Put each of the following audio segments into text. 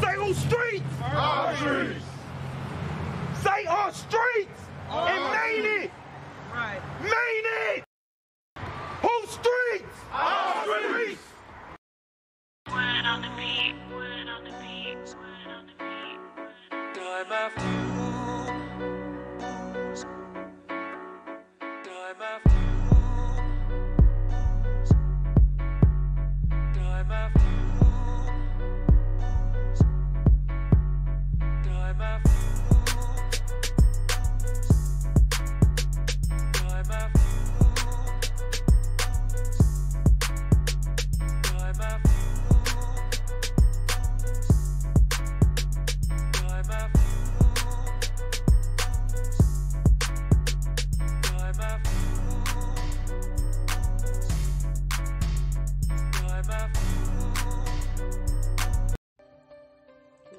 Say on streets. Our streets. Say on streets. Our and mean it. Right. Mean it.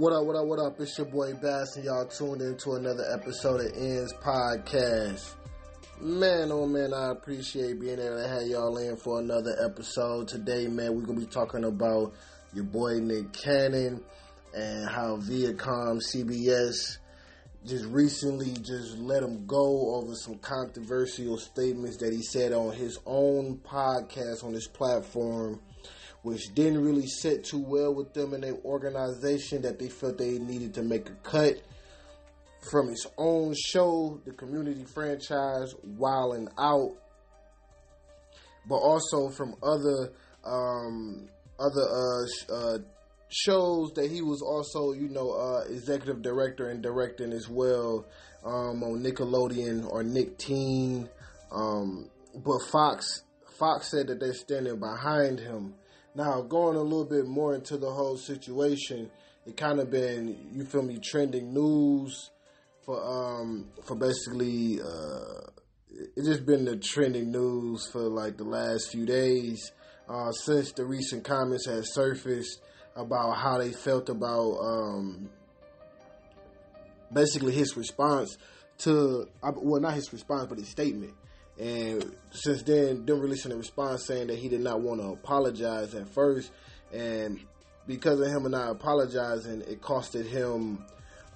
What up, what up, what up? It's your boy Bass, and y'all tuned in to another episode of Ends Podcast. Man, oh man, I appreciate being able to have y'all in for another episode. Today, man, we're gonna be talking about your boy Nick Cannon and how Viacom CBS just recently just let him go over some controversial statements that he said on his own podcast on his platform which didn't really sit too well with them and their organization that they felt they needed to make a cut from his own show, the community franchise while Wildin' Out, but also from other um, other uh, sh- uh, shows that he was also, you know, uh, executive director and directing as well um, on Nickelodeon or Nick Teen. Um, but Fox Fox said that they're standing behind him. Now, going a little bit more into the whole situation, it kind of been you feel me trending news for um for basically uh it just been the trending news for like the last few days uh since the recent comments had surfaced about how they felt about um basically his response to well not his response but his statement and since then them releasing a response saying that he did not want to apologize at first and because of him and not apologizing it costed him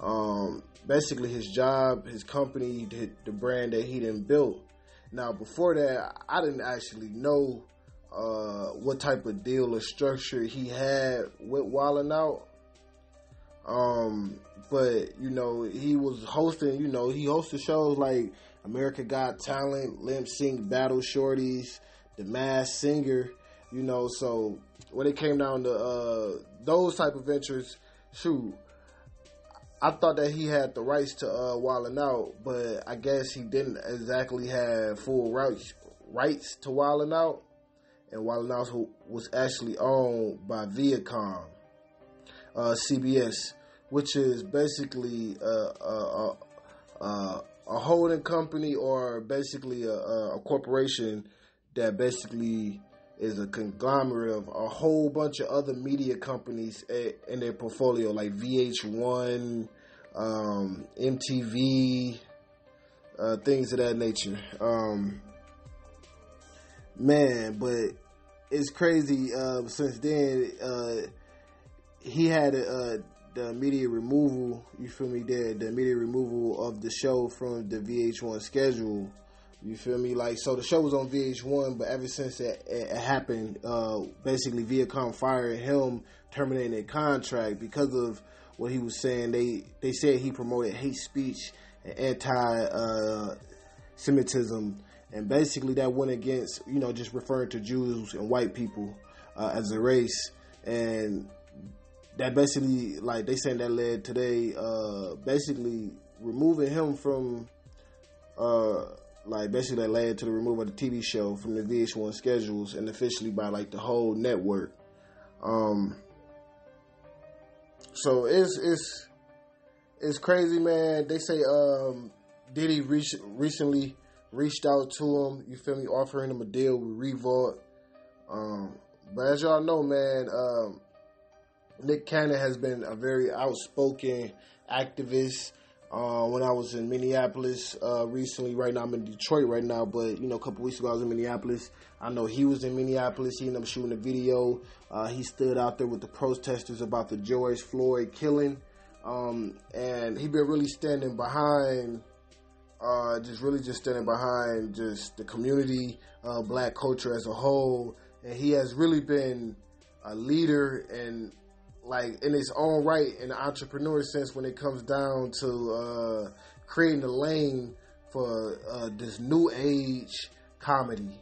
um, basically his job his company the, brand that he didn't build now before that i didn't actually know uh, what type of deal or structure he had with Wildin' Out um, but you know, he was hosting. You know, he hosted shows like America Got Talent, Lip Sync Battle Shorties, The Masked Singer. You know, so when it came down to uh, those type of ventures, shoot, I thought that he had the rights to uh, Wildin' Out, but I guess he didn't exactly have full rights rights to Wildin' Out, and Wildin' Out was actually owned by Viacom uh, CBS, which is basically a, a, a, a holding company or basically a, a corporation that basically is a conglomerate of a whole bunch of other media companies in their portfolio, like VH1, um, MTV, uh, things of that nature. Um, man, but it's crazy. Uh, since then, uh, he had uh, the immediate removal. You feel me? There, the immediate removal of the show from the VH1 schedule. You feel me? Like so, the show was on VH1, but ever since it, it happened, uh, basically Viacom fired him, terminating their contract because of what he was saying. They they said he promoted hate speech and anti uh, Semitism, and basically that went against you know just referring to Jews and white people uh, as a race and that basically like they saying that led today uh basically removing him from uh like basically that led to the removal of the TV show from the VH1 schedules and officially by like the whole network. Um so it's it's it's crazy man. They say um Diddy reach, recently reached out to him, you feel me, offering him a deal with Revolt. Um but as y'all know, man, um Nick Cannon has been a very outspoken activist Uh, when I was in Minneapolis uh, recently, right now I'm in Detroit right now, but you know, a couple weeks ago I was in Minneapolis. I know he was in Minneapolis. He ended up shooting a video. Uh, he stood out there with the protesters about the George Floyd killing, um, and he been really standing behind, uh, just really just standing behind just the community, uh, black culture as a whole, and he has really been a leader and like in its own right in the entrepreneur sense when it comes down to uh, creating a lane for uh, this new age comedy.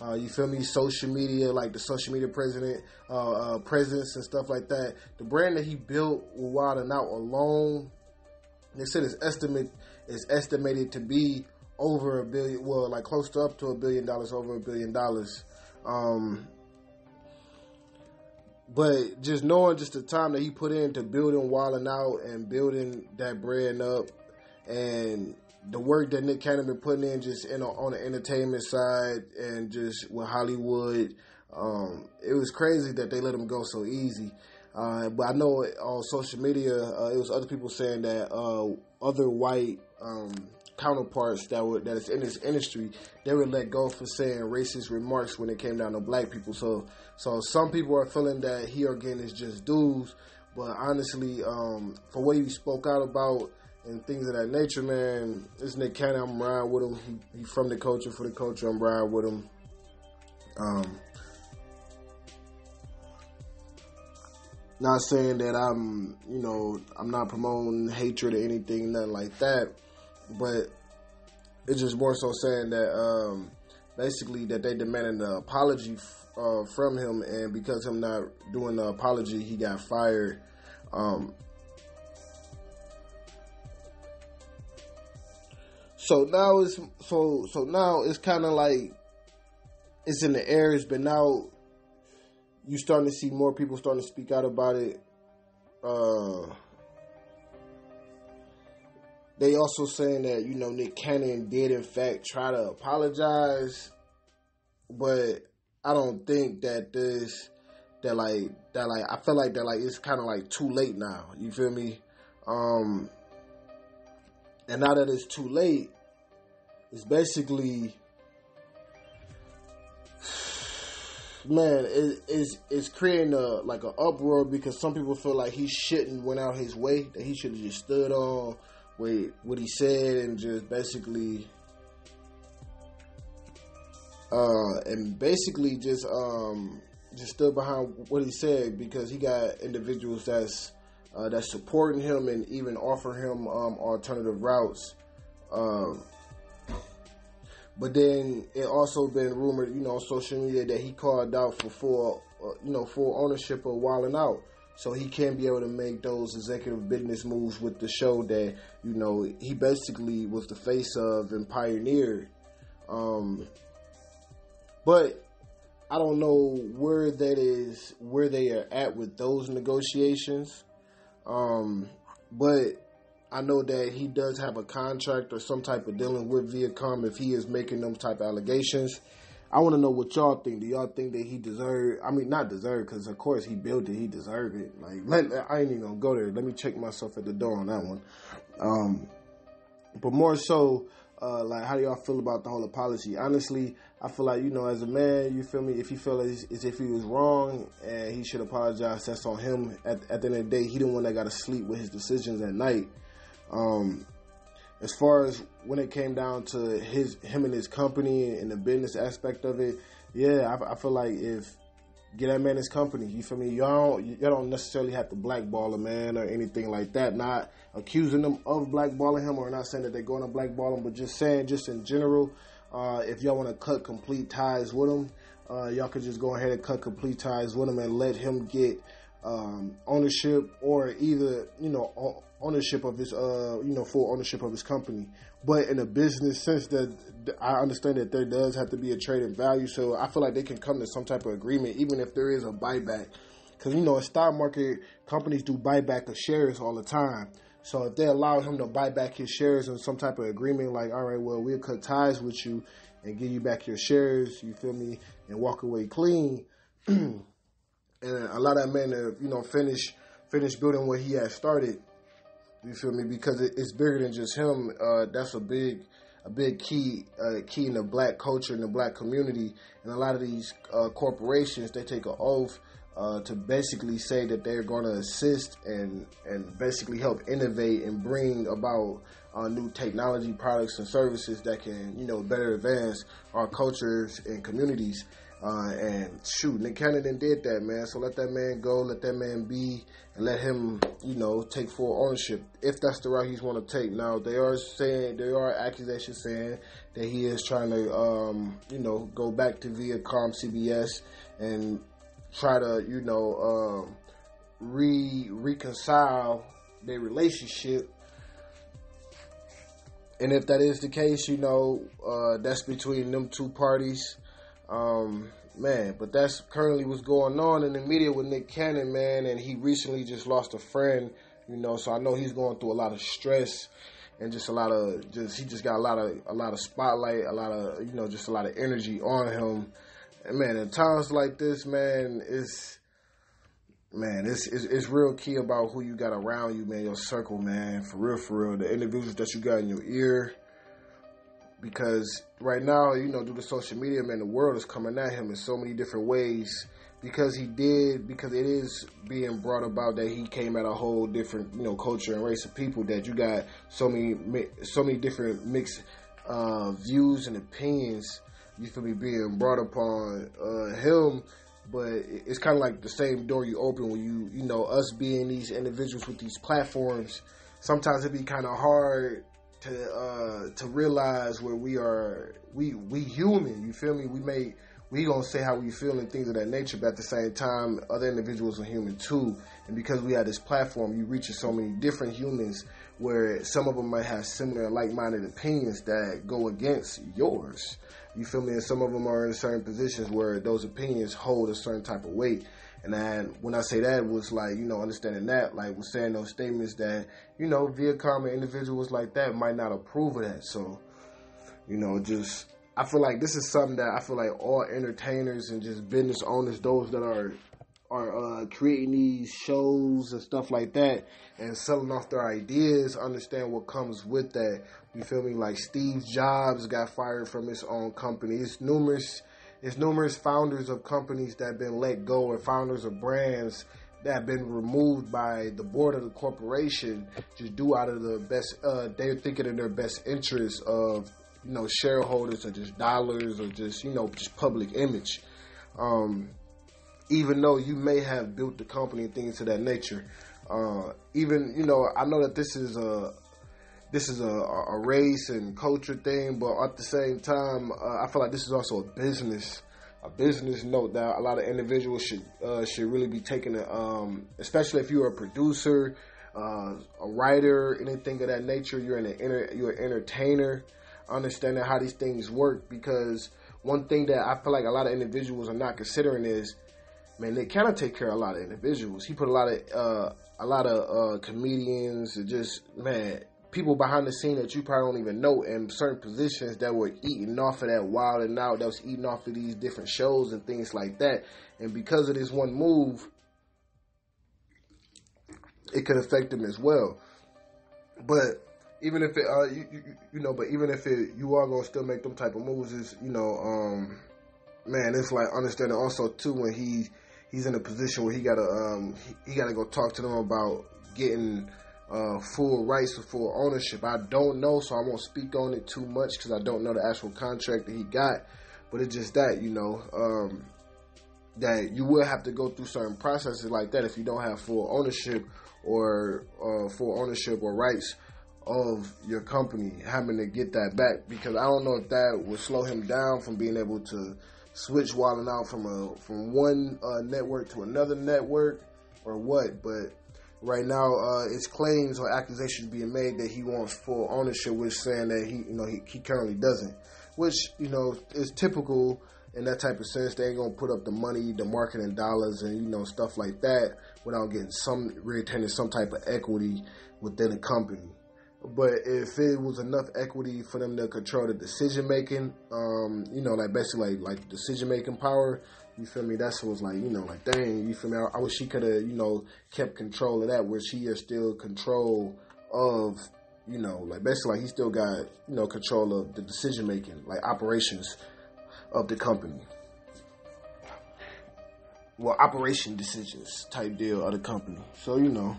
Uh, you feel me? Social media, like the social media president, uh, uh, presence and stuff like that. The brand that he built Wild and Out alone, they said his estimate is estimated to be over a billion, well, like close to up to a billion dollars, over a billion dollars. Um, but just knowing just the time that he put into building Wilding Out and building that brand up, and the work that Nick Cannon been putting in just in on the entertainment side and just with Hollywood, um, it was crazy that they let him go so easy. Uh, but I know on social media, uh, it was other people saying that uh, other white um, counterparts that were that is in this industry, they were let go for saying racist remarks when it came down to black people. So so some people are feeling that he again is just dues, but honestly, um, for what he spoke out about and things of that nature, man, this Nick Cannon, I'm riding with him. He, he from the culture for the culture. I'm riding with him. Um, not saying that I'm, you know, I'm not promoting hatred or anything, nothing like that but it's just more so saying that um, basically that they demanded an apology uh, from him, and because him not doing the apology, he got fired. Um, so now it's so so now it's kind of like it's in the air. It's been out. You starting to see more people starting to speak out about it. Uh, they also saying that you know Nick Cannon did in fact try to apologize, but I don't think that this that like that like I feel like that like it's kind of like too late now. You feel me? Um, and now that it's too late, it's basically man, it, it's it's creating a like an uproar because some people feel like he shouldn't went out his way, that he should have just stood on with what he said and just basically uh and basically just um just stood behind what he said because he got individuals that's uh, that's supporting him and even offer him um, alternative routes. Um, but then it also been rumored, you know, on social media that he called out for full, uh, you know, full ownership of Wilding Out so he can be able to make those executive business moves with the show that you know he basically was the face of and pioneered. Um, but I don't know where that is, where they are at with those negotiations. Um, but I know that he does have a contract or some type of dealing with Viacom if he is making them type of allegations. I want to know what y'all think. Do y'all think that he deserved? I mean, not deserved because of course he built it. He deserved it. Like, let, I ain't even gonna go there. Let me check myself at the door on that one. Um, but more so, uh, like, how do y'all feel about the whole apology? Honestly, I feel like you know, as a man, you feel me. If he felt as, as if he was wrong and he should apologize, that's on him. At, at the end of the day, he the one that got to sleep with his decisions at night. Um, as far as when it came down to his him and his company and the business aspect of it, yeah, I, I feel like if get that man his company, you feel me? Y'all don't, y'all don't necessarily have to blackball a man or anything like that. Not accusing them of blackballing him or not saying that they're going to blackball him, but just saying, just in general, uh, if y'all want to cut complete ties with him, uh, y'all could just go ahead and cut complete ties with him and let him get um, ownership or either you know ownership of his uh you know full ownership of his company. But in a business sense that i understand that there does have to be a trade in value. So i feel like they can come to some type of agreement even if there is a buyback. Because you know in stock market companies do buyback of shares all the time. So if they allow him to buy back his shares in some type of agreement like all right well we'll cut ties with you and give you back your shares you feel me and walk away clean and allow that man to you know finish finish building what he had started You feel me? Because it, it's bigger than just him. Uh, that's a big, a big key, uh, key in the black culture in the black community. And a lot of these uh, corporations, they take an oath uh, to basically say that they're going to assist and and basically help innovate and bring about uh, new technology products and services that can you know better advance our cultures and communities. Uh, and shoot, Nick Cannon did that, man. So let that man go, let that man be, and let him, you know, take full ownership if that's the route he's want to take. Now they are saying there are accusations saying that he is trying to, um, you know, go back to Viacom CBS and try to, you know, um, re reconcile their relationship. And if that is the case, you know, uh, that's between them two parties. Um, man, but that's currently what's going on in the media with Nick Cannon, man. And he recently just lost a friend, you know, so I know he's going through a lot of stress and just a lot of just he just got a lot of a lot of spotlight, a lot of you know, just a lot of energy on him. And man, in times like this, man, it's man, it's, it's it's real key about who you got around you, man, your circle, man, for real, for real, the individuals that you got in your ear. Because right now, you know, due to social media, man, the world is coming at him in so many different ways. Because he did, because it is being brought about that he came at a whole different, you know, culture and race of people. That you got so many, so many different mixed uh, views and opinions you feel me, being brought upon uh, him. But it's kind of like the same door you open when you, you know, us being these individuals with these platforms. Sometimes it be kind of hard to uh, to realize where we are. We we human. You feel me? We may we gonna say how we feel and things of that nature, but at the same time, other individuals are human too. And because we have this platform, you reach so many different humans where some of them might have similar like-minded opinions that go against yours. You feel me? And some of them are in certain positions where those opinions hold a certain type of weight. And then when I say that it was like, you know, understanding that, like was saying those statements that, you know, Viacom and individuals like that might not approve of that. So, you know, just I feel like this is something that I feel like all entertainers and just business owners, those that are are uh, creating these shows and stuff like that and selling off their ideas, understand what comes with that. You feel me? Like Steve Jobs got fired from his own company. It's numerous it's numerous founders of companies that have been let go and founders of brands that have been removed by the board of the corporation just do out of the best uh, they're thinking in their best interest of you know shareholders or just dollars or just you know just public image um, even though you may have built the company and things of that nature uh, even you know i know that this is a this is a, a race and culture thing but at the same time uh, i feel like this is also a business a business note that a lot of individuals should uh, should really be taking it, um, especially if you're a producer, uh, a writer, anything of that nature. You're an inter- you're an entertainer, understanding how these things work. Because one thing that I feel like a lot of individuals are not considering is, man, they kind of take care of a lot of individuals. He put a lot of uh, a lot of uh, comedians, just man, people behind the scene that you probably don't even know in certain positions that were eating off of that wild and out that was eating off of these different shows and things like that. And because of this one move, it could affect them as well. But even if it, uh, you, you, you know, but even if it, you are gonna still make them type of moves, is you know, um, man, it's like understanding also too when he he's in a position where he gotta um he, he gotta go talk to them about getting uh, full rights or full ownership. I don't know, so I won't speak on it too much because I don't know the actual contract that he got. But it's just that, you know, um, that you will have to go through certain processes like that if you don't have full ownership or uh, full ownership or rights of your company, having to get that back. Because I don't know if that would slow him down from being able to switch wilding out from a from one uh, network to another network or what, but right now uh, it's claims or accusations being made that he wants full ownership, which saying that he you know he, he currently doesn't, which you know is typical in that type of sense. They ain't gonna put up the money, the marketing dollars, and you know stuff like that without getting some retaining some type of equity within a company. But if it was enough equity for them to control the decision making, um, you know, like basically like, like decision making power, you feel me? That's what was like, you know, like dang, you feel me? I, I wish she could have, you know, kept control of that, where she is still control of you know, like basically, like he still got you know control of the decision making, like operations of the company. Well, operation decisions type deal of the company. So you know,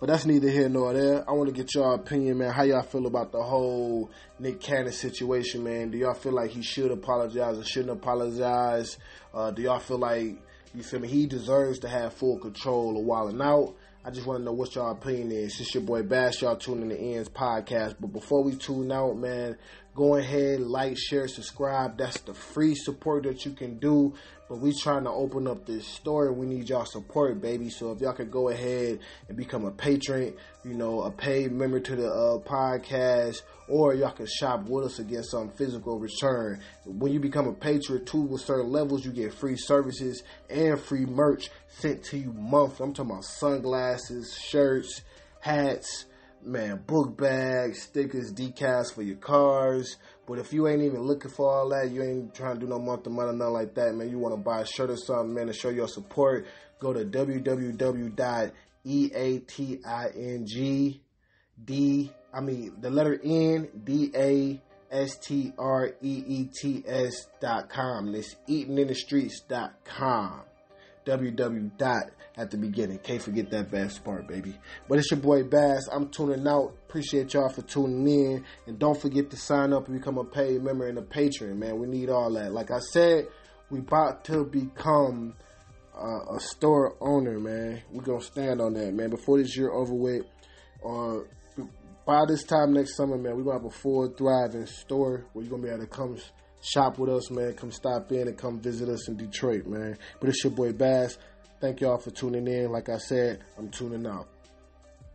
but that's neither here nor there. I want to get y'all opinion, man. How y'all feel about the whole Nick Cannon situation, man? Do y'all feel like he should apologize or shouldn't apologize? Uh, do y'all feel like you feel me? He deserves to have full control of Wildin' Out. I just want to know what y'all opinion is. It's your boy Bash. Y'all tuning the Ends podcast. But before we tune out, man, go ahead, like, share, subscribe. That's the free support that you can do. But we trying to open up this store. We need y'all support, baby. So if y'all could go ahead and become a patron, you know, a paid member to the uh, podcast, or y'all can shop with us against some physical return. When you become a patron, too, with certain levels, you get free services and free merch sent to you monthly. I'm talking about sunglasses, shirts, hats, man, book bags, stickers, decals for your cars. But if you ain't even looking for all that, you ain't trying to do no month to month or nothing like that, man. You want to buy a shirt or something, man, to show your support. Go to www.eatingd. I mean the letter N D A S T R E E T S dot com. It's eatinginthestreets dot com. www dot at the beginning. Can't forget that Bass part, baby. But it's your boy Bass. I'm tuning out. Appreciate y'all for tuning in. And don't forget to sign up and become a paid member and a patron, man. We need all that. Like I said, we about to become uh, a store owner, man. We're going to stand on that, man. Before this year over with, uh, by this time next summer, man, we're going to have a full thriving store where you're going to be able to come shop with us, man. Come stop in and come visit us in Detroit, man. But it's your boy Bass. Thank y'all for tuning in. Like I said, I'm tuning out.